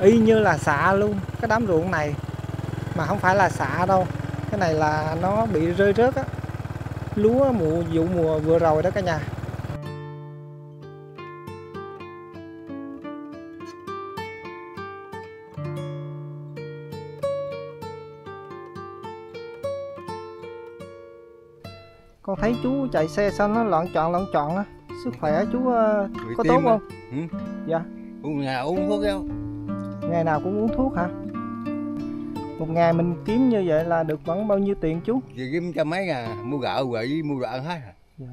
y như là xạ luôn cái đám ruộng này. Mà không phải là xạ đâu cái này là nó bị rơi rớt á. Lúa mùa vụ mùa vừa rồi đó cả nhà. Con thấy chú chạy xe sao nó loạn trọn loạn trọn á. Sức khỏe chú Bị có tốt không? Ừ. dạ. Uống ngày uống thuốc đâu ngày nào cũng uống thuốc hả? Một ngày mình kiếm như vậy là được khoảng bao nhiêu tiền chú? Chị kiếm cho mấy ngàn mua gạo vậy với mua đồ ăn hết à. dạ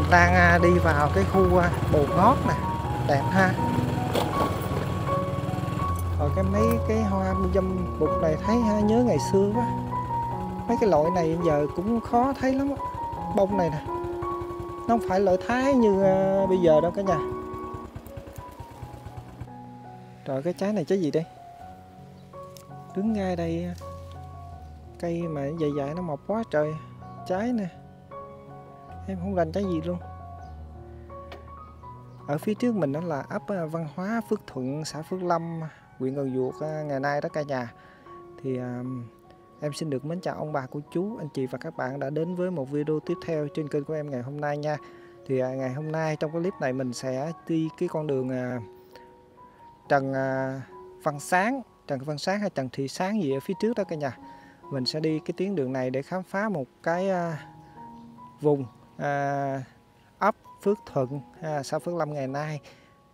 mình đang đi vào cái khu à, bồ ngót nè. Đẹp ha. Rồi cái mấy cái hoa dâm bụt này thấy ha, nhớ ngày xưa quá. Mấy cái loại này giờ cũng khó thấy lắm đó. bông này nè. Nó không phải loại thái như à, bây giờ đâu cả nhà. Rồi cái trái này trái gì đây? Đứng ngay đây à. cây mà dài dài nó mọc quá trời. Trái nè em không rành cái gì luôn. Ở phía trước mình đó là ấp ờ, văn hóa Phước Thuận, xã Phước Lâm, huyện Cần Duộc ờ, ngày nay đó cả nhà. Thì em xin được mến chào ông bà cô chú, anh chị và các bạn đã đến với một video tiếp theo trên kênh của em ngày hôm nay nha. Thì ờ, ngày hôm nay trong cái clip này mình sẽ đi cái con đường Trần Văn Sáng, Trần Văn Sáng hay Trần Thị Sáng gì ở phía trước đó cả nhà. Mình sẽ đi cái tuyến đường này để khám phá một cái vùng à, ấp Phước Thuận à, xã Phước Lâm ngày nay.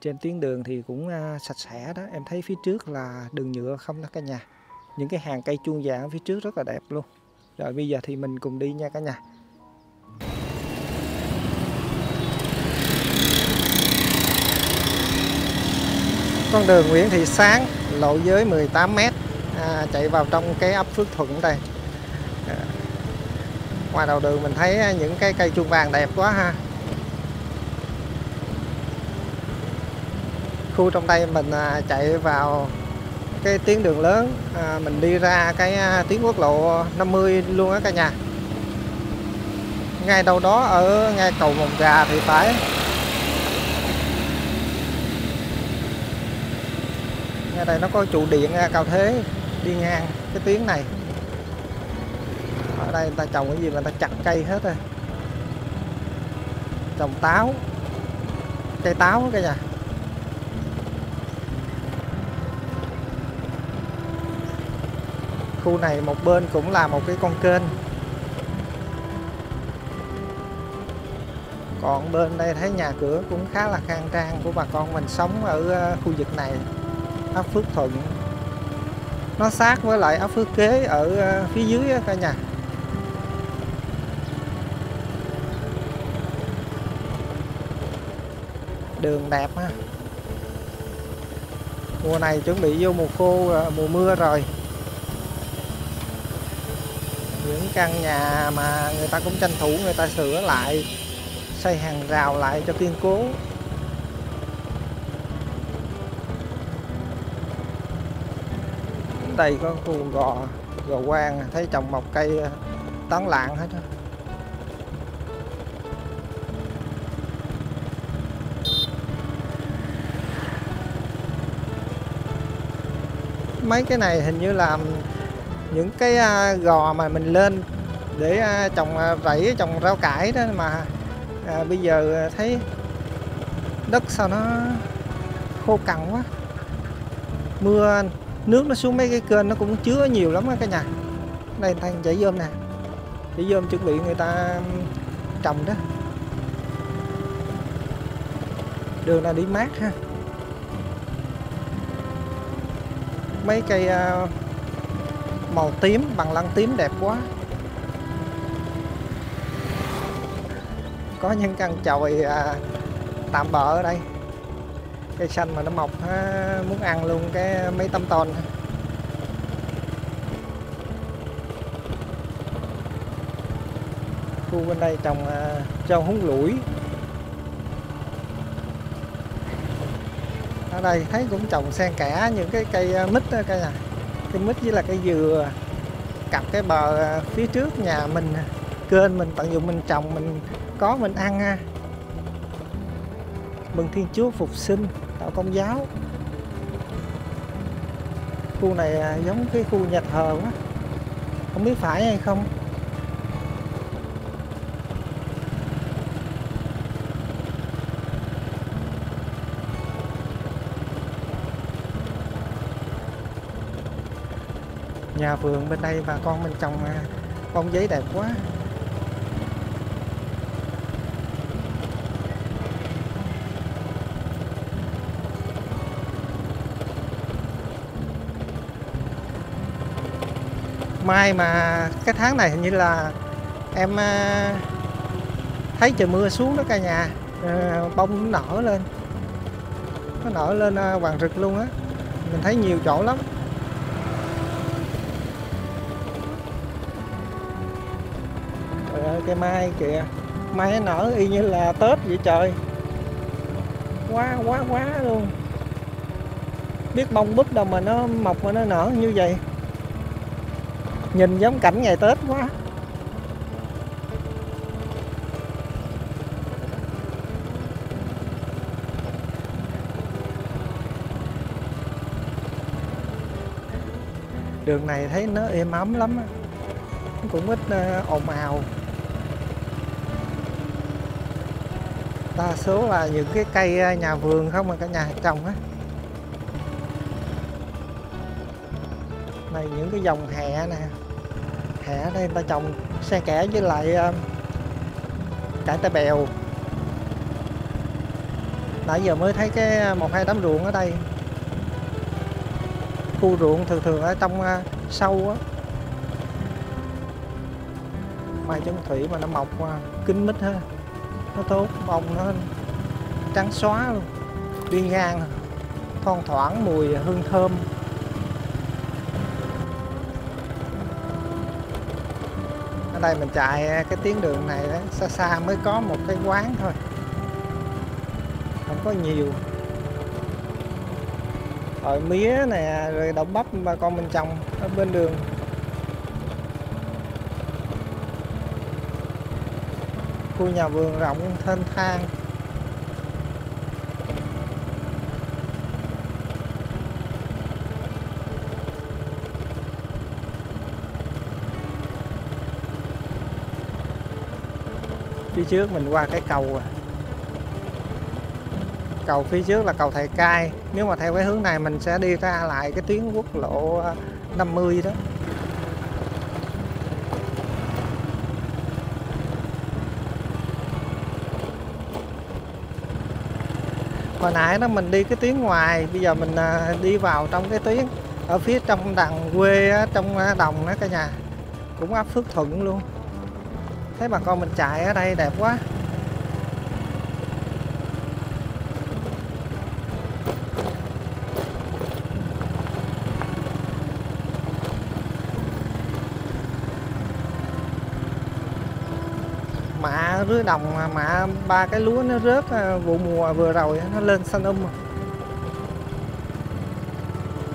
Trên tuyến đường thì cũng à, sạch sẽ đó. Em thấy phía trước là đường nhựa không đó cả nhà. Những cái hàng cây chuông vàng phía trước rất là đẹp luôn. Rồi bây giờ thì mình cùng đi nha cả nhà. Con đường Nguyễn Thị Sáng lộ giới 18m à, chạy vào trong cái ấp Phước Thuận đây ngoài đầu đường mình thấy à, những cái cây chuông vàng đẹp quá ha. Khu trong đây mình à, chạy vào cái tuyến đường lớn à, mình đi ra cái à, tuyến quốc lộ 50 luôn á cả nhà. Ngay đâu đó ở ngay cầu Mồng Gà thì phải. Ngay đây nó có trụ điện cao thế đi ngang cái tuyến này đây, người ta trồng cái gì mà người ta chặt cây hết rồi. Trồng táo, cây táo cả nhà. Khu này một bên cũng là một cái con kênh. Còn bên đây thấy nhà cửa cũng khá là khang trang của bà con mình sống ở ờ, khu vực này. Ấp Phước Thuận. Nó sát với lại ấp Phước Kế ở ờ, phía dưới cả nhà. Đường đẹp ha mùa này chuẩn bị vô mùa khô à, mùa mưa rồi. Những căn nhà mà người ta cũng tranh thủ người ta sửa lại, xây hàng rào lại cho kiên cố. Đây có khu gò gò quang, thấy trồng một cây à, tán lạng hết á. Mấy cái này hình như là những cái à, gò mà mình lên để à, trồng à, rẫy trồng rau cải đó mà à, bây giờ thấy đất sao nó khô cằn quá. Mưa nước nó xuống mấy cái kênh nó cũng chứa nhiều lắm á cả nhà. Đây thằng chảy dơm nè. Chảy dơm chuẩn bị người ta trồng đó. Đường là đi mát ha. Mấy cây ờ, màu tím bằng lăng tím đẹp quá. Có những căn chòi à, tạm bỡ ở đây. Cây xanh mà nó mọc muốn ăn luôn cái mấy tấm ton khu bên đây trồng à, rau húng lủi. Ở đây thấy cũng trồng xen kẽ những cái cây à, mít đó cả nhà. Cây mít với là cây dừa, cặp cái bờ à, phía trước nhà mình à, kênh mình, tận dụng mình trồng, mình có, mình ăn ha. Mừng thiên chúa phục sinh, tạo công giáo. Khu này giống cái khu nhà thờ quá. Không biết phải hay không. Nhà vườn bên đây, bà con mình trồng bông giấy đẹp quá. Mai mà cái tháng này hình như là em à, thấy trời mưa xuống đó cả nhà. Ờ, bông nó nở lên. Nó nở lên à, hoàng rực luôn á. Mình thấy nhiều chỗ lắm. Cây mai kìa. Mai nó nở y như là tết vậy trời. Quá quá quá luôn. Biết bông búp đâu mà nó mọc mà nó nở như vậy. Nhìn giống cảnh ngày Tết quá. Đường này thấy nó êm ấm lắm cũng ít ờ, ồn ào. Đa số là những cái cây ờ, nhà vườn không mà cả nhà trồng á. Này những cái dòng hẹ nè hẹ đây người ta trồng xe kẽ với lại ờ, cải tay bèo. Nãy giờ mới thấy cái ờ, một hai đám ruộng ở đây. Khu ruộng thường thường ở trong sâu á. Mai chống thủy mà nó mọc uh, kín mít ha nó tốt bông nó trắng xóa luôn. Đi ngang thoang thoảng mùi hương thơm. Ở đây mình chạy cái tuyến đường này đó, xa xa mới có một cái quán thôi. Không có nhiều. Rồi mía nè rồi đậu bắp bà con mình trồng ở bên đường. Khu nhà vườn rộng thênh thang. Phía trước mình qua cái cầu à. cầu phía trước là cầu thầy cai. Nếu mà theo cái hướng này mình sẽ đi ra lại cái tuyến quốc lộ à, 50 đó. Hồi nãy đó mình đi cái tuyến ngoài, bây giờ mình à, đi vào trong cái tuyến ở phía trong đằng quê trong à, đồng đó cả nhà. Cũng ấp Phước Thuận luôn. Thấy bà con mình chạy ở đây đẹp quá mạ rưới đồng mà ba cái lúa nó rớt à, vụ mùa vừa rồi nó lên xanh um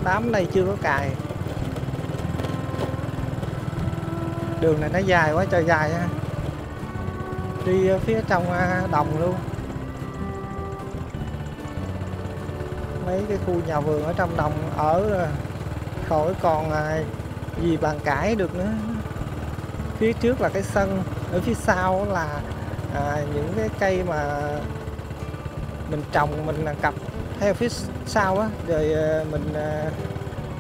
đám này chưa có cài đường này nó dài quá trời dài ha. Đi phía trong à, đồng luôn. Mấy cái khu nhà vườn ở trong đồng ở à, khỏi còn gì bàn cãi được nữa. Phía trước là cái sân, ở phía sau là à, những cái cây mà mình trồng mình cặp theo phía sau á rồi ờ, mình ờ,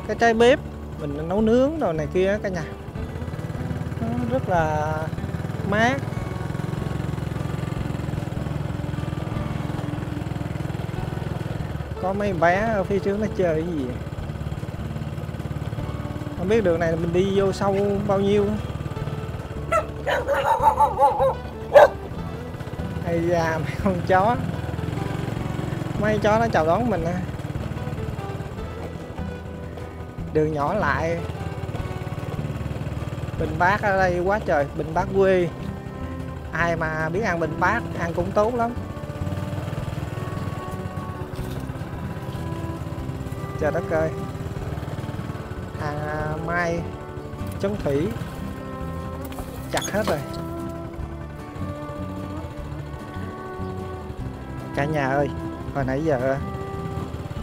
cái trái bếp mình nấu nướng rồi này kia cả nhà. Nó rất là mát. Có mấy bé ở phía trước nó chơi cái gì? Không biết đường này mình đi vô sâu bao nhiêu hay da, mấy con chó. Mấy chó nó chào đón mình à. đường nhỏ lại. Bình bát ở đây quá trời, bình bát quê. Ai mà biết ăn bình bát ăn cũng tốt lắm. Trời đất ơi. Hàng mai chống thủy. Chặt hết rồi. Cả nhà ơi. Hồi nãy giờ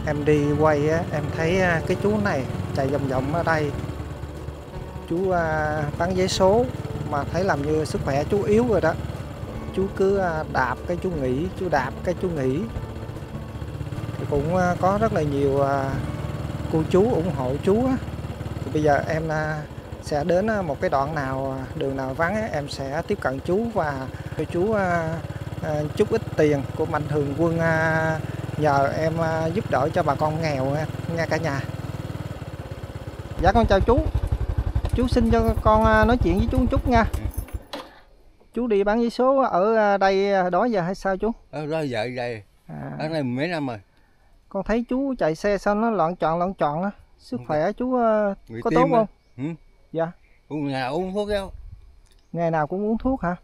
em đi quay á em thấy à, cái chú này chạy vòng vòng ở đây. Chú à, bán giấy số mà thấy làm như sức khỏe chú yếu rồi đó. Chú cứ à, đạp cái chú nghỉ chú đạp cái chú nghỉ. Thì cũng à, có rất là nhiều cô chú ủng hộ chú thì bây giờ em sẽ đến một cái đoạn nào đường nào vắng em sẽ tiếp cận chú và cho chú chút ít tiền của mạnh thường quân à, nhờ em à, giúp đỡ cho bà con nghèo nha, cả nhà. Dạ con chào chú. Chú xin cho con à, nói chuyện với chú một chút nha. Chú đi bán giấy số ở à, đây à, đó giờ hay sao chú? Ở đó vợ đây, à, ở đây mấy năm rồi. con thấy chú chạy xe sao nó loạn trọn loạn trọn á. Sức khỏe chú à, có tốt không? Ừ. Dạ. Uống ngày nào uống thuốc đâu. ngày nào cũng uống thuốc hả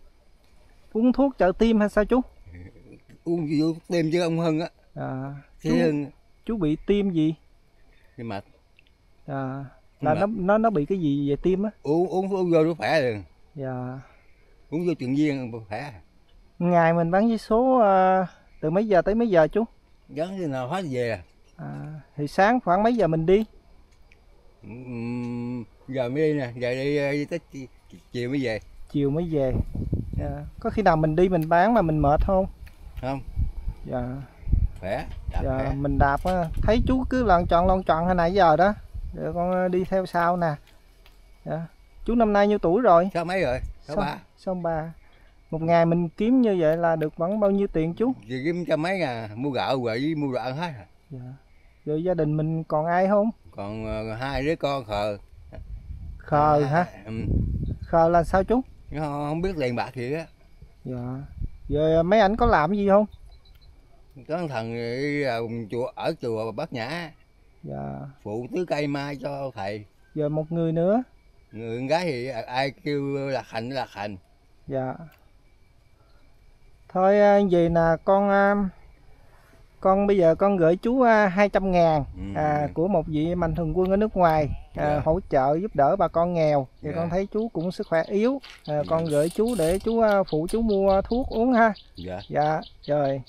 uống thuốc trợ tim hay sao chú Uống vô tim chứ ông Hưng á. à, chú, Hưng chú bị tim gì nhưng mà à, là nó nó nó bị cái gì về tim á uống uống thuốc vô nó khỏe liền. dạ Uống vô chuyện viên khỏe. ngày mình bán giấy số à, từ mấy giờ tới mấy giờ chú Giống như nào hết về. à. à, thì sáng khoảng mấy giờ mình đi Ừm, giờ mới đi nè, giờ đi ờ, tới chi- chiều mới về. chiều mới về dạ. có khi nào mình đi mình bán mà mình mệt không Không, dạ khỏe. Đạp dạ khỏe. mình đạp thấy chú cứ lon tròn lon tròn hồi nãy giờ đó rồi con ờ, đi theo sau nè dạ. chú năm nay nhiêu tuổi rồi Sao mấy rồi? Sao Sao? ba? xong ba một ngày mình kiếm như vậy là được khoảng bao nhiêu tiền chú Chị kiếm cho mấy ngàn mua gạo với mua đồ ăn hết. à. dạ. rồi gia đình mình còn ai không Còn ờ, hai đứa con khờ. khờ hả Ừ. khờ là sao chú Nó không biết tiền bạc gì á. dạ. Rồi mấy ảnh có làm gì không? Có thằng đi là chùa ở chùa bát nhã. Dạ. Phụ tứ cây mai cho thầy. Giờ một người nữa. Người con gái thì ai kêu là hạnh là hạnh dạ. Thôi à, gì nè con con bây giờ con gửi chú à, 200 ngàn Ừ. à, của một vị mạnh thường quân ở nước ngoài à, Dạ. hỗ trợ giúp đỡ bà con nghèo. Thì Dạ. con thấy chú cũng sức khỏe yếu à, con gửi chú để chú phụ chú mua thuốc uống ha. Dạ. Dạ rồi.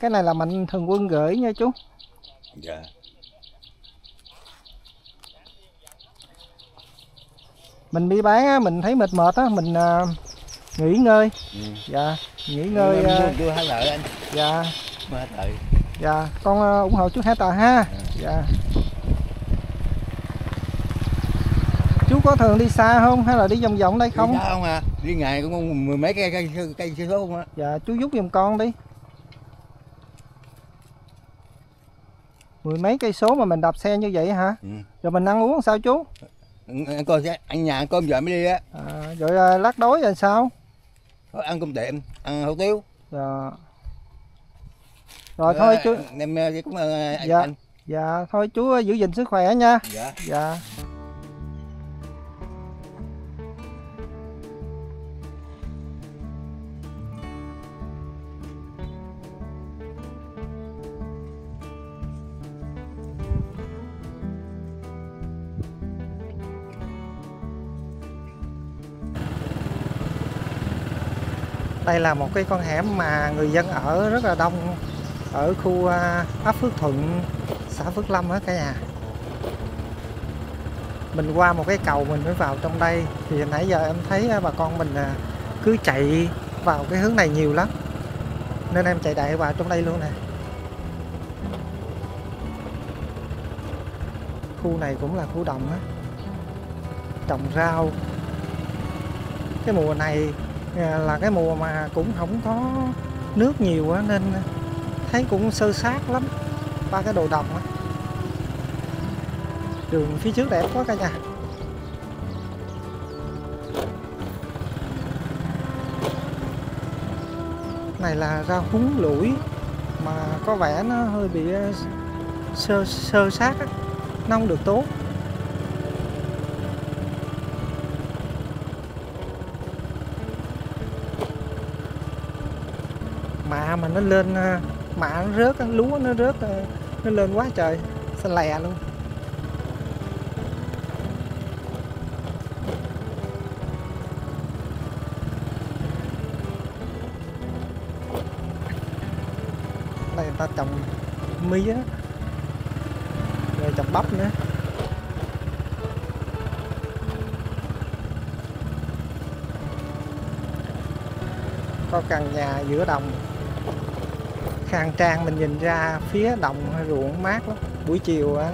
Cái này là mạnh thường quân gửi nha chú. Dạ. Mình đi bán á, mình thấy mệt mệt á mình à, nghỉ ngơi. Ừ. dạ nghỉ ngơi đưa hai lợi anh. Dạ. Hai lợi dạ con à, ủng hộ chú tờ ha. Dạ. Chú có thường đi xa không hay là đi vòng vòng đây không? sao không à? Đi ngày cũng mười mấy cây cây cây, số không á. Dạ chú giúp giùm con đi. Mười mấy cây số mà mình đạp xe như vậy hả? Ừ. rồi mình ăn uống sao chú? Ăn, cơm ăn nhà ăn cơm giờ mới đi á. À, rồi à, lát đói rồi sao ăn cơm tiệm ăn hủ tiếu. Dạ. Rồi thôi chú. em cũng ơn anh, Dạ. anh. dạ thôi chú giữ gìn sức khỏe nha. Dạ. Dạ đây là một cái con hẻm mà người dân ở rất là đông, ở khu à, ấp Phước Thuận, xã Phước Lâm á cả nhà. Mình qua một cái cầu mình mới vào trong đây. Thì nãy giờ em thấy à, bà con mình à, cứ chạy vào cái hướng này nhiều lắm. Nên em chạy đại vào trong đây luôn nè. Khu này cũng là khu đồng á. Trồng rau. Cái mùa này Dạ, là cái mùa mà cũng không có nước nhiều á, nên thấy cũng sơ sát lắm. Ba cái đồ đồng á. Đường phía trước đẹp quá cả nhà. Này là rau húng lủi mà có vẻ nó hơi bị ờ, sơ sơ sát á, nó không được tốt mạ mà nó lên à, mạ nó rớt lúa nó rớt à, nó lên quá trời xanh lè luôn. Đây, người ta trồng mía, rồi trồng bắp nữa. Có căn nhà giữa đồng khang trang mình nhìn ra phía đồng ruộng mát lắm. Buổi chiều á,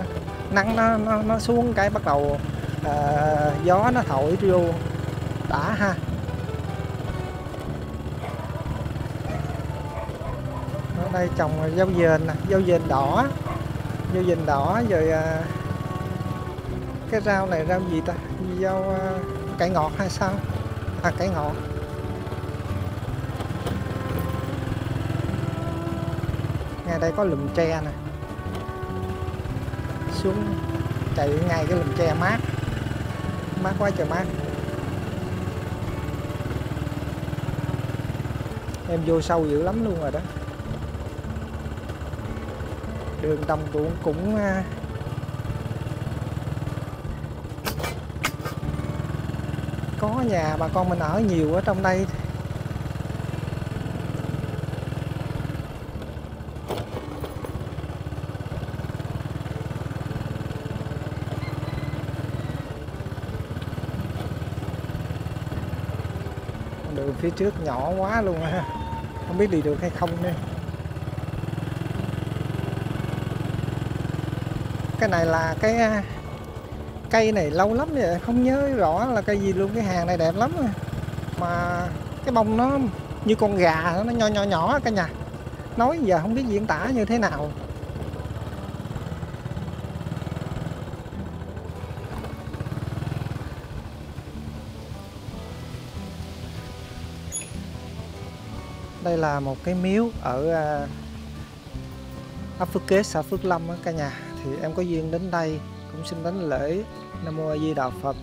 nắng nó, nó nó xuống cái bắt đầu uh, gió nó thổi vô. Đã ha. Ở đây trồng dâu dền nè dâu dền đỏ dâu dền đỏ rồi uh, cái rau này rau gì ta? Rau uh, cải ngọt hay sao? À cải ngọt. Ngay đây có lùm tre nè. Xuống chạy ngay cái lùm tre mát. Mát quá trời mát. Em vô sâu dữ lắm luôn rồi đó. Đường đồng ruộng cũng à, có nhà bà con mình ở nhiều ở trong đây đường phía trước nhỏ quá luôn ha không biết đi được hay không nữa cái này là cái à, cây này lâu lắm rồi, không nhớ rõ là cây gì luôn. Cái hàng này đẹp lắm rồi. mà cái bông nó như con gà, nó nho nhỏ nhỏ cả nhà. Nói giờ không biết diễn tả như thế nào. Đây là một cái miếu ở à, ấp Phước Kế xã Phước Lâm cả nhà. Thì em có duyên đến đây cũng xin đến lễ Nam Mô A Di Đà Phật.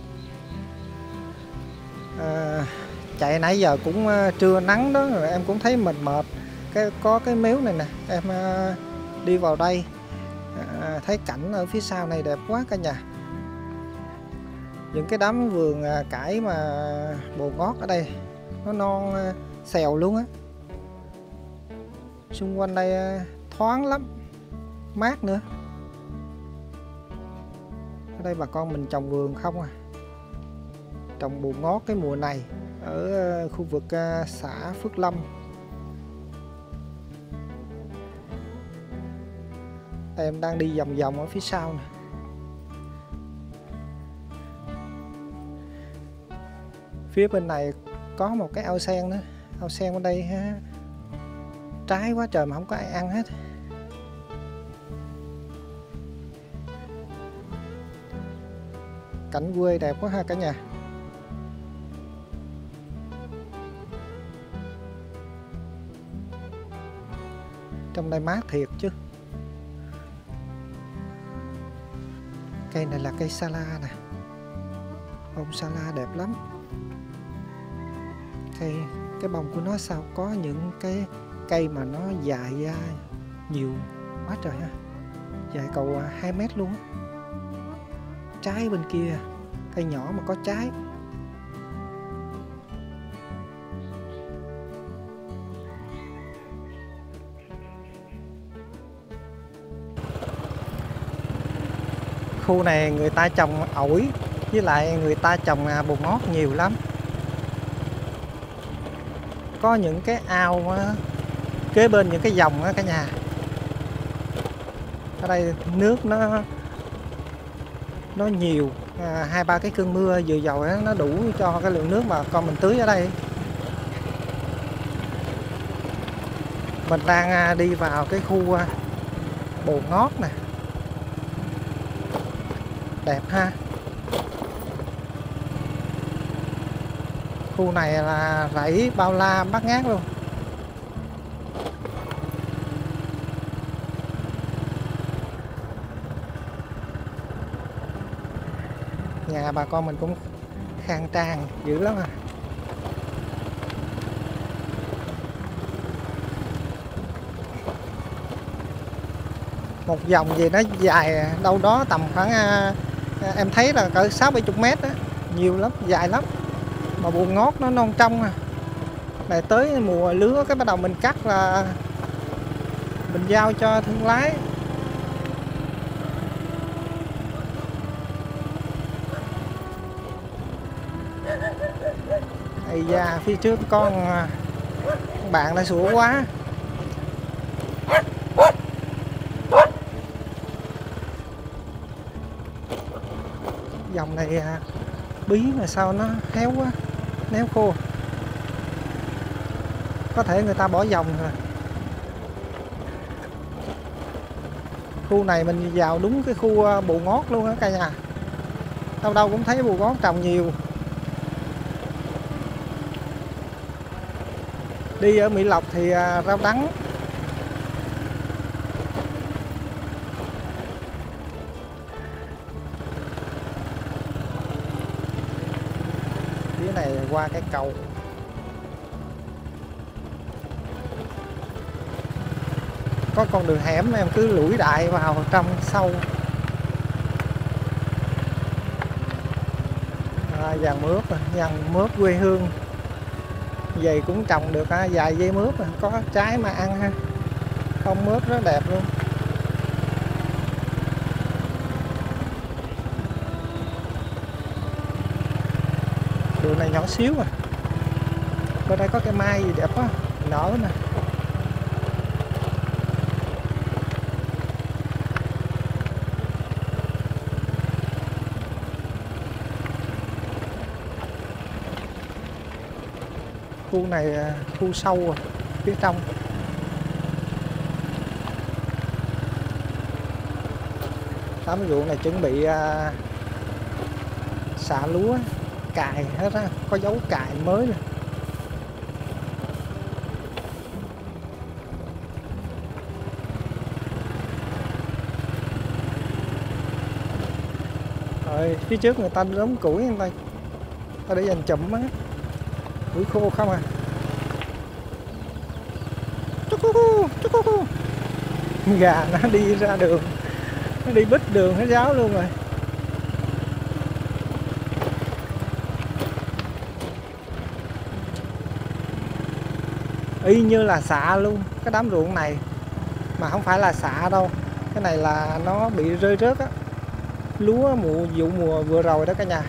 À, chạy nãy giờ cũng à, trưa nắng đó rồi em cũng thấy mệt mệt. Cái có cái miếu này nè em à, đi vào đây à, thấy cảnh ở phía sau này đẹp quá cả nhà. Những cái đám vườn cải mà bồ ngót ở đây nó non xèo luôn á xung quanh đây à, thoáng lắm. Mát nữa. Ở đây bà con mình trồng vườn không à? Trồng bù ngót cái mùa này ở à, khu vực à, xã Phước Lâm. Em đang đi vòng vòng ở phía sau nè. Phía bên này có một cái ao sen nữa. Ao sen bên đây, ha trái quá trời mà không có ai ăn hết. Cảnh quê đẹp quá ha cả nhà. Trong đây mát thiệt chứ. Cây này là cây sa la nè. Bông sa la đẹp lắm. Cây, cái bông của nó sao có những cái cây mà nó dài nhiều quá trời ha. Dài cầu à, 2 mét luôn á. Trái bên kia cây nhỏ mà có trái. Khu này người ta trồng ổi với lại người ta trồng à, bột ngót nhiều lắm. Có những cái ao kế bên những cái dòng á cả nhà. Ở đây nước nó nó nhiều à, hai ba cái cơn mưa vừa rồi á, nó đủ cho cái lượng nước mà con mình tưới ở đây. Mình đang à, đi vào cái khu à, bồ ngót nè. Đẹp ha. Khu này là rẫy bao la bát ngát luôn. Bà con mình cũng khang trang dữ lắm à. Một vòng gì nó dài đâu đó tầm khoảng à, à, em thấy là cỡ sáu bảy chục mét á, nhiều lắm, dài lắm. Mà buồn ngót nó non trong à. Này tới mùa lứa cái bắt đầu mình cắt là mình giao cho thương lái. Ây da, phía trước con à, bạn đã sủa quá. Dòng này à, bí mà sao nó héo quá, néo khô. Có thể người ta bỏ dòng rồi. Khu này mình vào đúng cái khu à, bù ngót luôn á cả nhà. Đâu đâu cũng thấy bù ngót trồng nhiều. Đi ở Mỹ Lộc thì à, rau đắng. Phía này qua cái cầu. Có con đường hẻm em cứ lủi đại vào trong sâu. À, vàng mướp à, vàng mướp quê hương gì cũng trồng được ha vài dây mướp mà có trái mà ăn ha. Không mướp rất đẹp luôn. Đường này nhỏ xíu à. Bên đây có cái mai gì đẹp quá, nở nè. Khu này à, khu sâu rồi, phía trong. Tám ruộng này chuẩn bị à, xả lúa cài hết á có dấu cài mới rồi rồi phía trước người ta đóng củi người ta ta để dành chụm á củi khô không à Chú cu cu, chú gà nó đi ra đường. Nó đi bít đường hết giáo luôn rồi. Y như là xạ luôn cái đám ruộng này. Mà không phải là xạ đâu. Cái này là nó bị rơi rớt á. Lúa mùa vụ mùa vừa rồi đó cả nhà.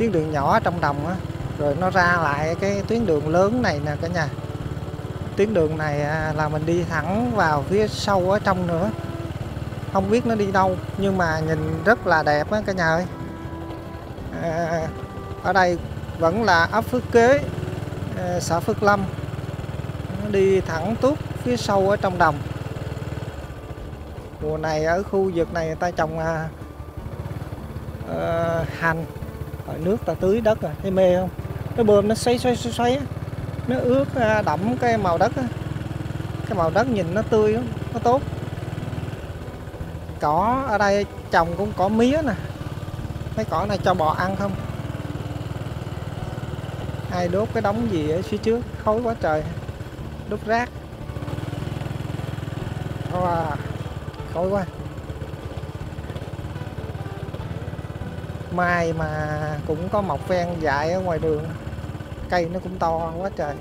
Tuyến đường nhỏ trong đồng á rồi nó ra lại cái tuyến đường lớn này nè cả nhà. Tuyến đường này à, là mình đi thẳng vào phía sâu ở trong nữa. Không biết nó đi đâu nhưng mà nhìn rất là đẹp á cả nhà ơi. À, ở đây vẫn là ấp Phước Kế à, xã Phước Lâm. Nó đi thẳng tuốt phía sâu ở trong đồng. Mùa này ở khu vực này người ta trồng à, à, hành rồi nước ta tưới đất rồi thấy mê không? Cái bơm nó xoay xoay xoay xoay nó ướt à, đậm cái màu đất á. cái màu đất nhìn nó tươi lắm nó tốt. Cỏ ở đây trồng cũng cỏ mía nè. Mấy cỏ này cho bò ăn không? Ai đốt cái đống gì ở phía trước? Khói quá trời. Đốt rác. Wow, khói quá. mai mà cũng có mọc ven dại ở ngoài đường. Cây nó cũng to quá trời.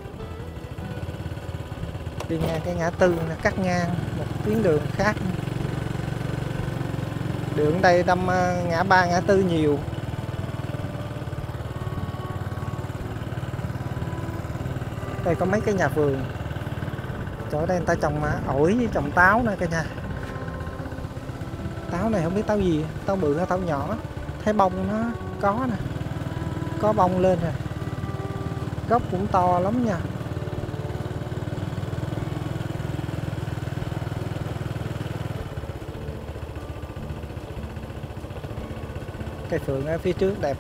Đi ngang cái ngã tư là cắt ngang một tuyến đường khác. Đường đây đâm à, ngã ba, ngã tư nhiều. Đây có mấy cái nhà vườn. Chỗ đây người ta trồng à, ổi với trồng táo nữa cả nhà. Táo này không biết táo gì, táo bự hay táo nhỏ thấy bông nó có nè, có bông lên rồi gốc cũng to lắm nha. Cây phượng ở phía trước đẹp,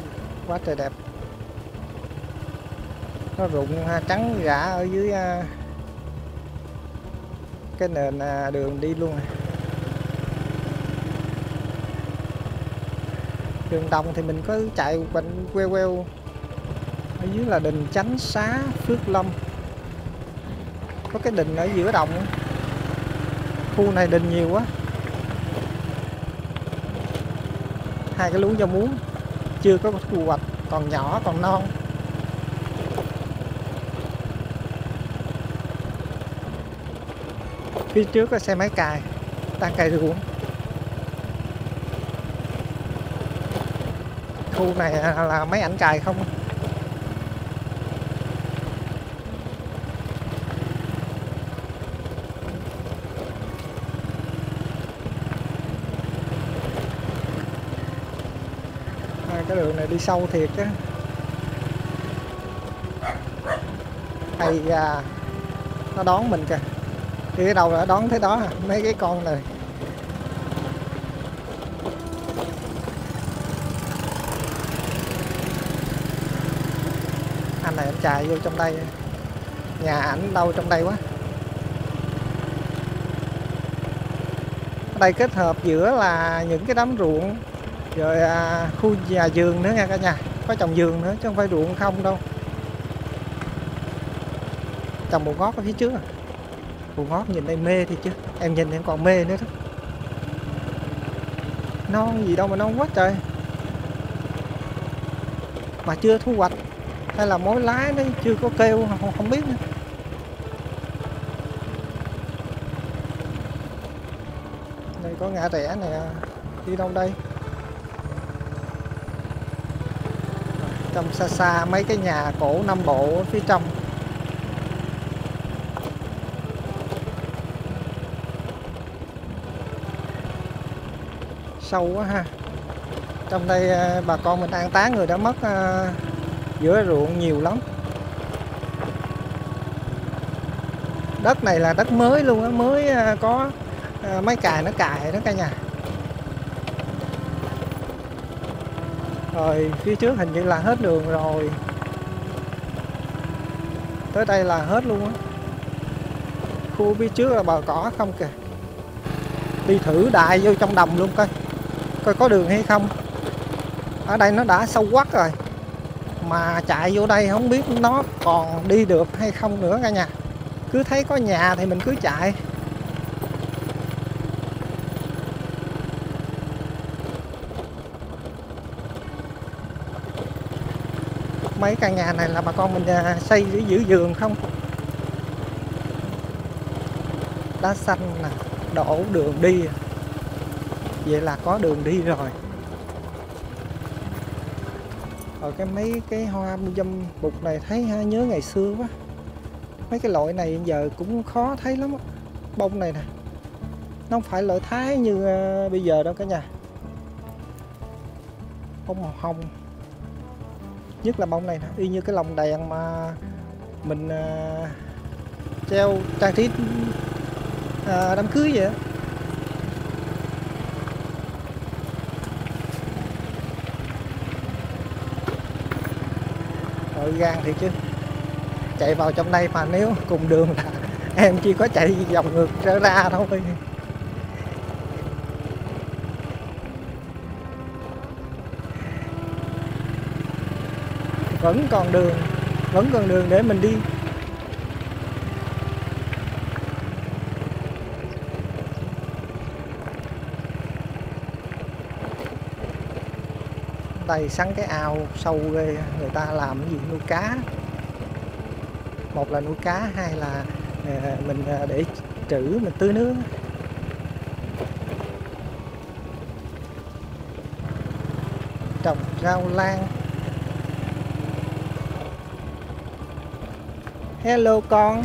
quá trời đẹp. Nó rụng trắng rã ở dưới à, cái nền à, đường đi luôn đường đồng thì mình có chạy quanh queo queo ở dưới là đình chánh xá phước lâm có cái đình ở giữa đồng khu này đình nhiều quá. Hai cái lúa rau muống chưa có thu hoạch, còn nhỏ, còn non. Phía trước có xe máy cài, đang cài ruộng. Khu này là mấy ảnh cài không? À, cái đường này đi sâu thiệt chứ. Hay à, nó đón mình kìa. Đi cái đầu là đón thế đó mấy cái con này. Này anh chạy vô trong đây. Nhà ảnh đâu trong đây quá. Ở đây kết hợp giữa là những cái đám ruộng rồi à, khu nhà vườn nữa nha cả nhà. Có trồng vườn nữa chứ không phải ruộng không đâu. Trồng bột ngót ở phía trước à. Bột ngót nhìn đây mê thì chứ. Em nhìn em còn mê nữa đó. Non gì đâu mà non quá trời. Mà chưa thu hoạch hay là mối lái nó chưa có kêu không, không biết nữa. Đây có ngã rẽ nè đi đâu đây? Trong xa xa mấy cái nhà cổ Nam Bộ ở phía trong. Sâu quá ha. Trong đây à, bà con mình an táng người đã mất à, giữa ruộng nhiều lắm. Đất này là đất mới luôn á, mới à, có à, máy cài nó cài đó cả nhà. Rồi, phía trước hình như là hết đường rồi. Tới đây là hết luôn á. Khu phía trước là bờ cỏ không kìa. Đi thử đại vô trong đồng luôn coi coi có đường hay không. Ở đây nó đã sâu quắc rồi mà chạy vô đây không biết nó còn đi được hay không nữa cả nhà. Cứ thấy có nhà thì mình cứ chạy. Mấy căn nhà này là bà con mình à, xây để giữ giường không? Đá xanh nè, đổ đường đi. Vậy là có đường đi rồi rồi cái mấy cái hoa dâm bụt này thấy nhớ ngày xưa quá. Mấy cái loại này giờ cũng khó thấy lắm bông này nè nó không phải loại thái như uh, bây giờ đâu cả nhà. Bông màu hồng. Nhất là bông này nè y như cái lồng đèn mà mình uh, treo trang trí uh, đám cưới vậy Rồi gan thì chứ. Chạy vào trong đây mà nếu cùng đường là em chỉ có chạy vòng ngược trở ra thôi. Vẫn còn đường, vẫn còn đường để mình đi. Đây sắn cái ao sâu ghê, người ta làm cái gì? Nuôi cá. Một là nuôi cá, hai là ờ, mình ờ, để trữ, mình tưới nước. Trồng rau lan. Hello con.